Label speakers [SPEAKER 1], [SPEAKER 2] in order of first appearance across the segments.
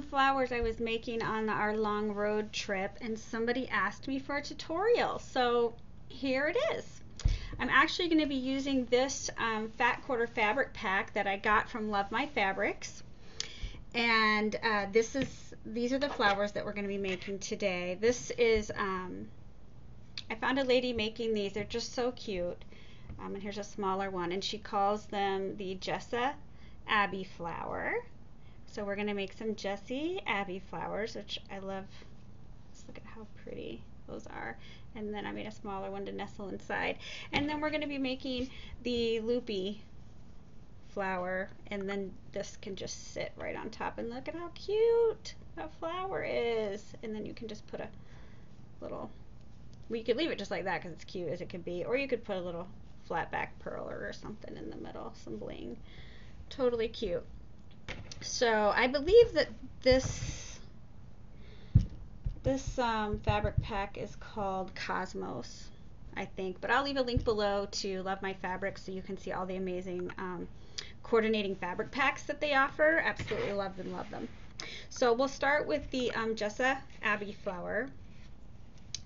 [SPEAKER 1] some flowers I was making on our long road trip and somebody asked me for a tutorial. So here it is. I'm actually going to be using this um, fat quarter fabric pack that I got from Love My Fabrics. And uh, this is these are the flowers that we're going to be making today. This is um, I found a lady making these. They're just so cute. Um, and here's a smaller one, and she calls them the Jessa Abbey flower. So we're going to make some Jessa Abbey flowers, which I love. Let's look at how pretty those are. And then I made a smaller one to nestle inside. And then we're going to be making the loopy flower and then this can just sit right on top and look at how cute that flower is and then you can just put a little well, you could leave it just like that because it's cute as it could be or you could put a little flat back perler or something in the middle some bling totally cute so I believe that this this um, fabric pack is called Cosmos, I think. But I'll leave a link below to Love My Fabric so you can see all the amazing um, coordinating fabric packs that they offer. Absolutely love them, love them. So we'll start with the um, Jessa Abbey flower.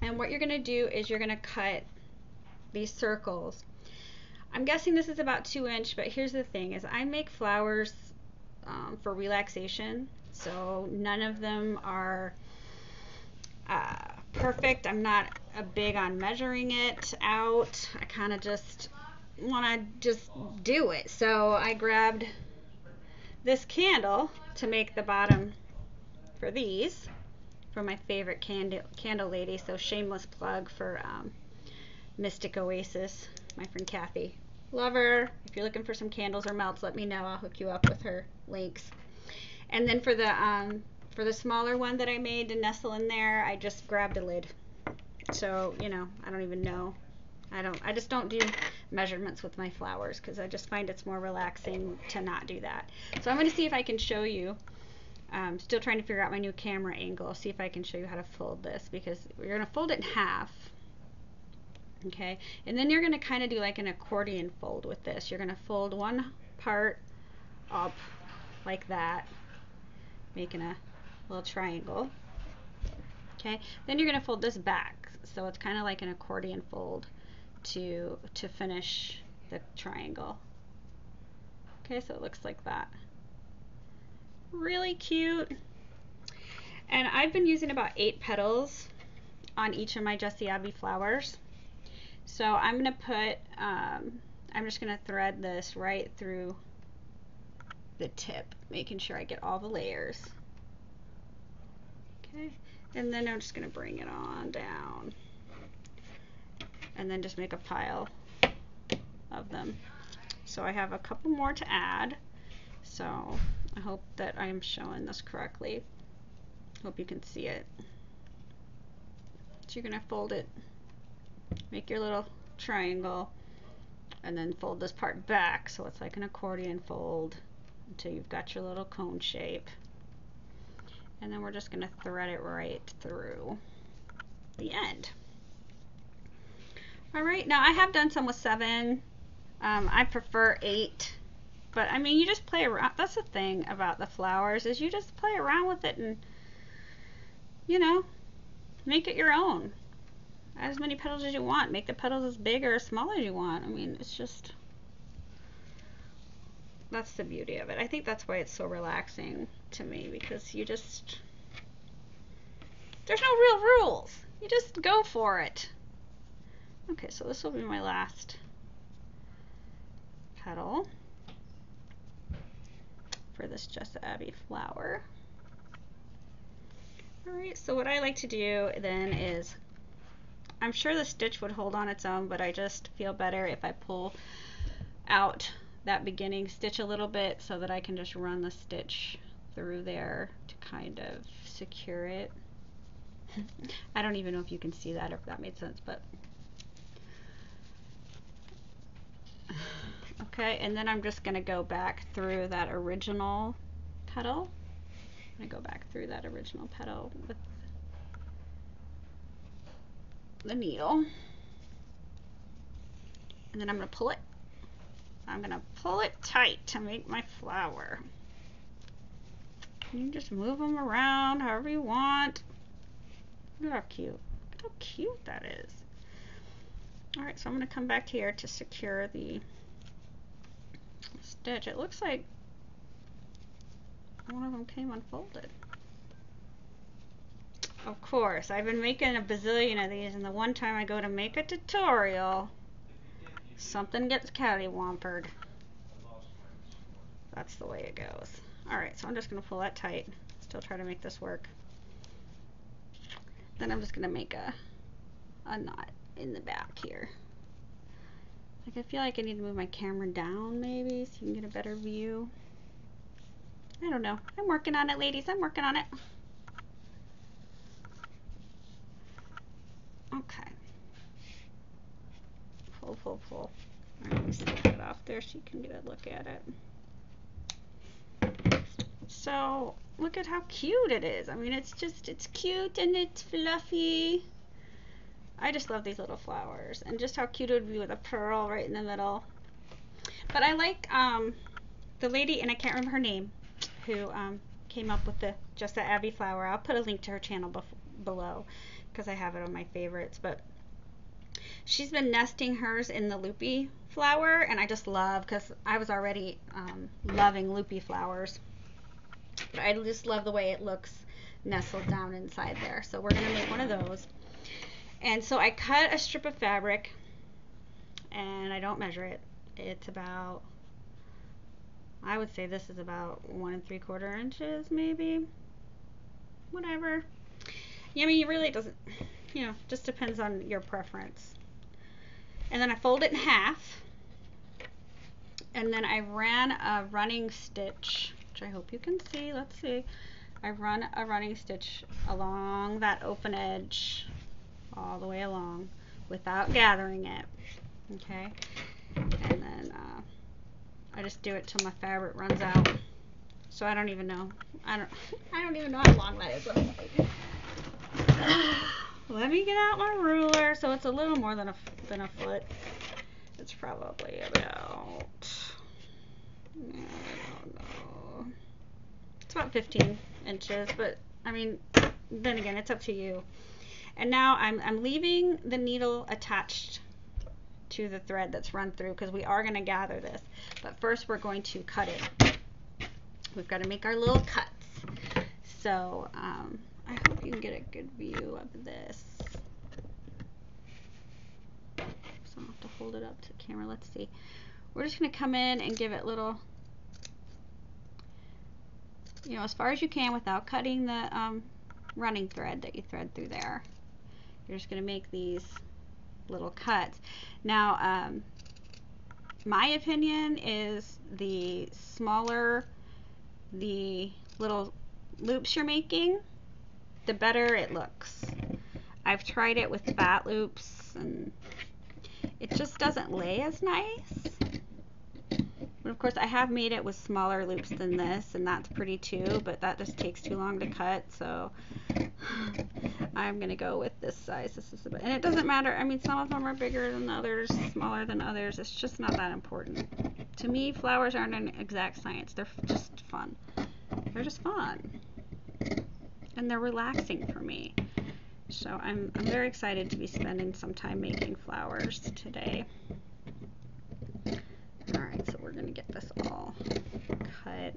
[SPEAKER 1] And what you're going to do is you're going to cut these circles. I'm guessing this is about two inch, but here's the thing is I make flowers um, for relaxation. So none of them are uh, perfect. I'm not a big on measuring it out. I kind of just want to just do it. So I grabbed this candle to make the bottom for these for my favorite candle candle lady. So shameless plug for um, Mystic Oasis, my friend Kathy. Love her. If you're looking for some candles or melts, let me know. I'll hook you up with her links. And then for the um, for the smaller one that I made to nestle in there, I just grabbed a lid. So, you know, I don't even know. I don't I just don't do measurements with my flowers because I just find it's more relaxing to not do that. So I'm going to see if I can show you. I'm still trying to figure out my new camera angle. See if I can show you how to fold this because you're going to fold it in half. Okay, and then you're going to kind of do like an accordion fold with this. You're going to fold one part up like that, making a little triangle. Okay, then you're going to fold this back. So it's kind of like an accordion fold to, to finish the triangle. Okay, so it looks like that. Really cute. And I've been using about eight petals on each of my Jessa Abbey flowers. So I'm going to put, um, I'm just going to thread this right through the tip, making sure I get all the layers. Okay, and then I'm just going to bring it on down. And then just make a pile of them. So I have a couple more to add. So I hope that I'm showing this correctly. Hope you can see it. So you're going to fold it, make your little triangle, and then fold this part back so it's like an accordion fold until you've got your little cone shape. And then we're just going to thread it right through the end. All right, now I have done some with seven. Um, I prefer eight, but I mean, you just play around. That's the thing about the flowers is you just play around with it and, you know, make it your own. As many petals as you want. Make the petals as big or as small as you want. I mean, it's just that's the beauty of it. I think that's why it's so relaxing to me because you just there's no real rules. You just go for it. Okay, so this will be my last petal for this Jessa Abbey flower. Alright, so what I like to do then is, I'm sure the stitch would hold on its own, but I just feel better if I pull out that beginning stitch a little bit so that I can just run the stitch through there to kind of secure it. I don't even know if you can see that, if that made sense, but okay, and then I'm just going to go back through that original petal. I'm going to go back through that original petal with the needle. And then I'm going to pull it I'm going to pull it tight to make my flower. You just move them around however you want. Look how cute. Look how cute that is. Alright, so I'm going to come back here to secure the stitch. It looks like one of them came unfolded. Of course, I've been making a bazillion of these, and the one time I go to make a tutorial, something gets cattywampered. That's the way it goes. Alright, so I'm just going to pull that tight. Still try to make this work. Then I'm just going to make a, a knot in the back here. Like I feel like I need to move my camera down maybe so you can get a better view. I don't know. I'm working on it, ladies. I'm working on it. Okay. Pull, pull, pull. Alright, let me slip it off there so you can get a look at it. So, look at how cute it is. I mean, it's just, it's cute and it's fluffy. I just love these little flowers and just how cute it would be with a pearl right in the middle. But I like um, the lady, and I can't remember her name, who um, came up with the just the Abby flower. I'll put a link to her channel below because I have it on my favorites. But she's been nesting hers in the loopy flower, and I just love because I was already um, loving loopy flowers. But I just love the way it looks nestled down inside there. So we're going to make one of those. And so I cut a strip of fabric and I don't measure it. It's about, I would say this is about one and three quarter inches maybe. Whatever. Yeah, I mean, really doesn't, you know, just depends on your preference. And then I fold it in half. And then I ran a running stitch, which I hope you can see. Let's see. I run a running stitch along that open edge all the way along without gathering it. Okay, and then uh, I just do it till my fabric runs out. So I don't even know. I don't. I don't even know how long that is. Let me get out my ruler. So it's a little more than a than a foot. It's probably about. I don't know. It's about 15 inches, but I mean, then again, it's up to you. And now I'm, I'm leaving the needle attached to the thread that's run through because we are going to gather this. But first we're going to cut it. We've got to make our little cuts. So um, I hope you can get a good view of this. So I'll have to hold it up to the camera. Let's see. We're just going to come in and give it little, you know, as far as you can without cutting the um, running thread that you thread through there. You're just going to make these little cuts. Now, um, my opinion is the smaller the little loops you're making, the better it looks. I've tried it with fat loops and it just doesn't lay as nice. But of course I have made it with smaller loops than this and that's pretty too, but that just takes too long to cut so I'm gonna go with this size. This is and it doesn't matter. I mean, some of them are bigger than others, smaller than others. It's just not that important. To me, flowers aren't an exact science. They're just fun. They're just fun, and they're relaxing for me. So I'm I'm very excited to be spending some time making flowers today. All right, so we're gonna get this all cut.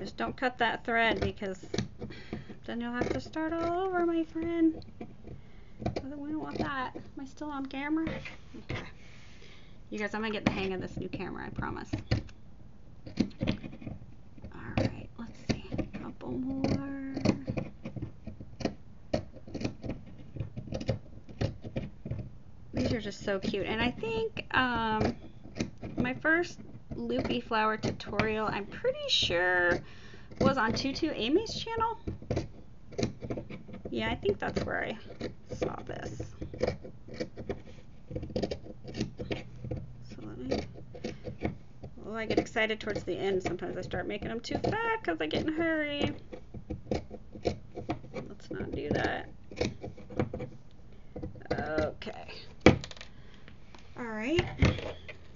[SPEAKER 1] Just don't cut that thread because then you'll have to start all over, my friend. We don't want that. Am I still on camera? Okay. You guys, I'm to get the hang of this new camera, I promise. Alright, let's see. A couple more. These are just so cute. And I think um, my first loopy flower tutorial, I'm pretty sure was on Tutu Amy's channel. Yeah, I think that's where I saw this. So let me, I get excited towards the end. Sometimes I start making them too fat because I get in a hurry. Let's not do that. Okay. All right.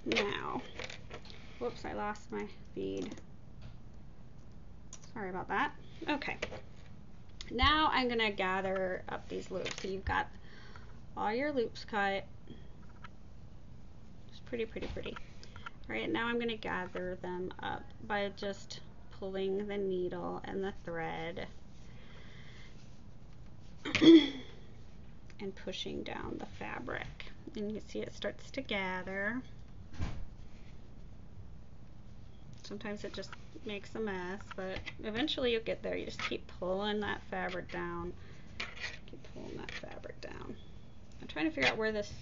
[SPEAKER 1] Now, whoops, I lost my feed. Sorry about that. Okay. Now I'm going to gather up these loops. So you've got all your loops cut. It's pretty, pretty, pretty. Right, now I'm going to gather them up by just pulling the needle and the thread and pushing down the fabric. And you can see it starts to gather. Sometimes it just makes a mess, but eventually you'll get there. You just keep pulling that fabric down. Keep pulling that fabric down. I'm trying to figure out where this,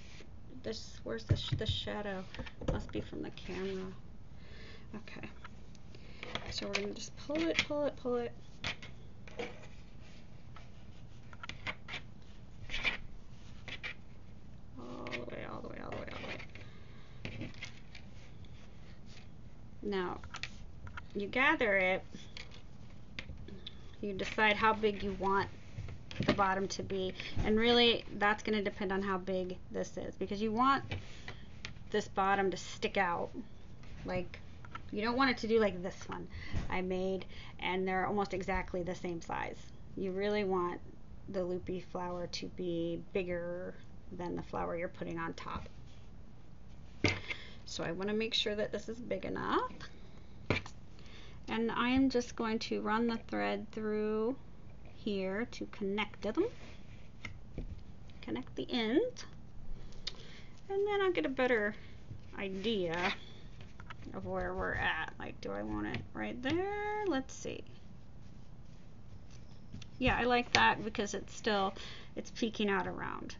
[SPEAKER 1] this, where's the, sh the shadow? Must be from the camera. Okay. So we're gonna just pull it, pull it, pull it. All the way, all the way, all the way, all the way. Now, you gather it, you decide how big you want the bottom to be. And really that's going to depend on how big this is. Because you want this bottom to stick out. Like you don't want it to do like this one I made and they're almost exactly the same size. You really want the loopy flower to be bigger than the flower you're putting on top. So I want to make sure that this is big enough. And I am just going to run the thread through here to connect them. Connect the ends and then I'll get a better idea of where we're at. Like do I want it right there? Let's see. Yeah I like that because it's still it's peeking out around.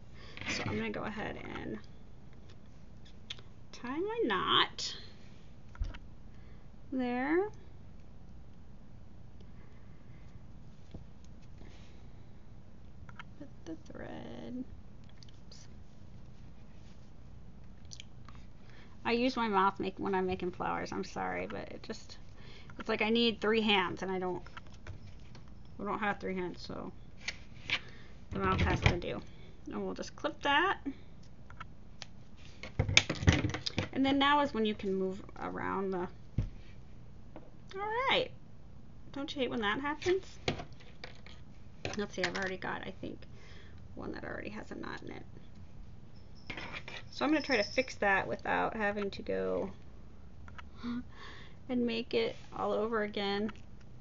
[SPEAKER 1] So I'm gonna go ahead and tie my knot there the thread. I use my mouth make when I'm making flowers. I'm sorry, but it just it's like I need three hands and I don't we don't have three hands, so the mouth has to do. And we'll just clip that. And then now is when you can move around the Alright. Don't you hate when that happens? Let's see, I've already got, I think, one that already has a knot in it. So I'm going to try to fix that without having to go and make it all over again.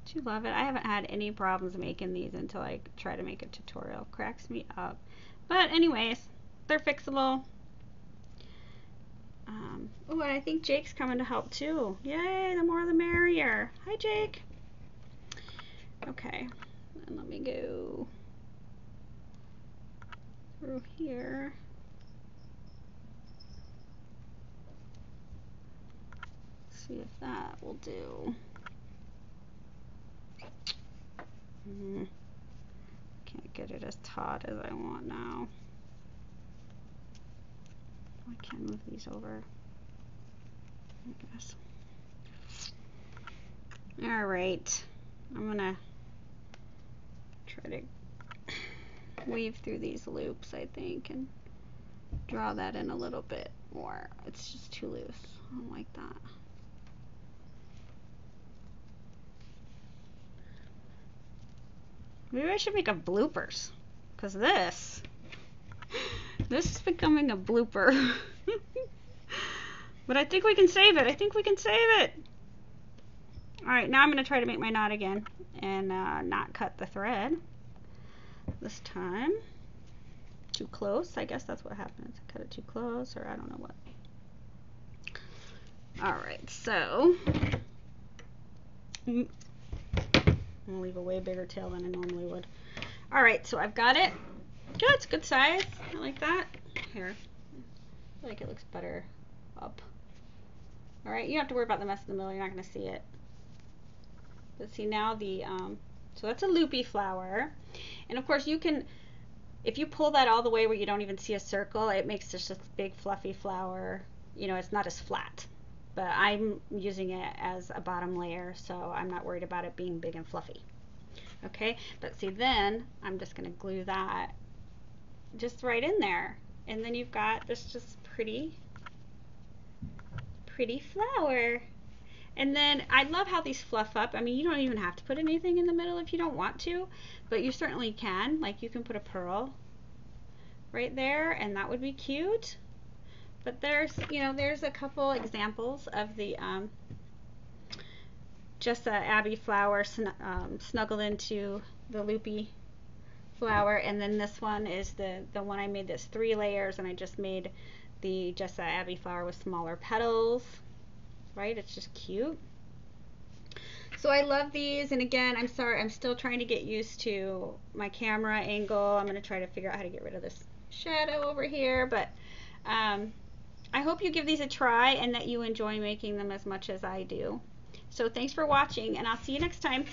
[SPEAKER 1] Do you love it? I haven't had any problems making these until I try to make a tutorial. Cracks me up. But anyways, they're fixable. Um, oh, and I think Jake's coming to help too. Yay, the more the merrier. Hi, Jake. Okay, and let me go through here. See if that will do. Mm, can't get it as taut as I want now. I can't move these over. I guess. All right, I'm gonna try to weave through these loops, I think, and draw that in a little bit more. It's just too loose. I don't like that. Maybe I should make a bloopers. Because this, this is becoming a blooper. but I think we can save it. I think we can save it. Alright, now I'm going to try to make my knot again and uh, not cut the thread this time. Too close, I guess that's what happens. I cut it too close, or I don't know what. Alright, so I'm gonna leave a way bigger tail than I normally would. Alright, so I've got it. Yeah, it's a good size. I like that. Here. I like it looks better up. Alright, you don't have to worry about the mess in the middle. You're not going to see it. But see now the, um, so that's a loopy flower. And of course you can, if you pull that all the way where you don't even see a circle, it makes just a big fluffy flower. You know, it's not as flat. But I'm using it as a bottom layer, so I'm not worried about it being big and fluffy. Okay, but see then, I'm just going to glue that just right in there. And then you've got this just pretty, pretty flower. And then I love how these fluff up. I mean, you don't even have to put anything in the middle if you don't want to, but you certainly can. Like you can put a pearl right there and that would be cute. But there's, you know, there's a couple examples of the um, Jessa Abbey flower sn um, snuggled into the loopy flower and then this one is the the one I made this three layers and I just made the Jessa Abbey flower with smaller petals right? It's just cute. So I love these and again I'm sorry I'm still trying to get used to my camera angle. I'm gonna try to figure out how to get rid of this shadow over here but um, I hope you give these a try and that you enjoy making them as much as I do. So thanks for watching and I'll see you next time